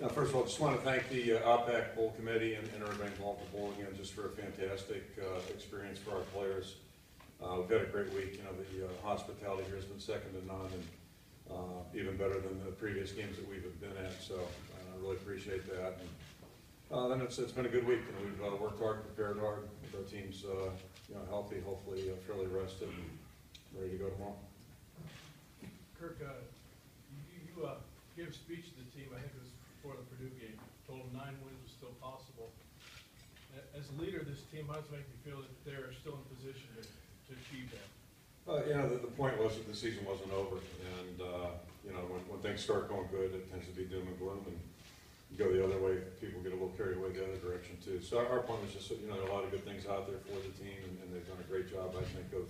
Now, first of all, just want to thank the uh, Outback Bowl Committee and and everybody involved with bowling, and just for a fantastic uh, experience for our players. Uh, We've had a great week, you know, the uh, hospitality here has been second to none, and uh, even better than the previous games that we've been at, so uh, I really appreciate that. And, Then it's, it's been a good week, and we've uh, worked hard, prepared hard, our team's, you know, healthy, hopefully fairly rested, and ready to go tomorrow. Kirk, you, you, a speech to the team, I think before the Purdue game, told them nine wins was still possible. As a leader of this team, how does it make you feel that they're still in position to, to achieve that? Uh, you know, the, the point was that the season wasn't over, and, uh, you know, when, when things start going good, it tends to be doom and gloom, and you go the other way, people get a little carried away the other direction too. So our, point was just, you know, there are a lot of good things out there for the team, and, and they've done a great job, I think, of,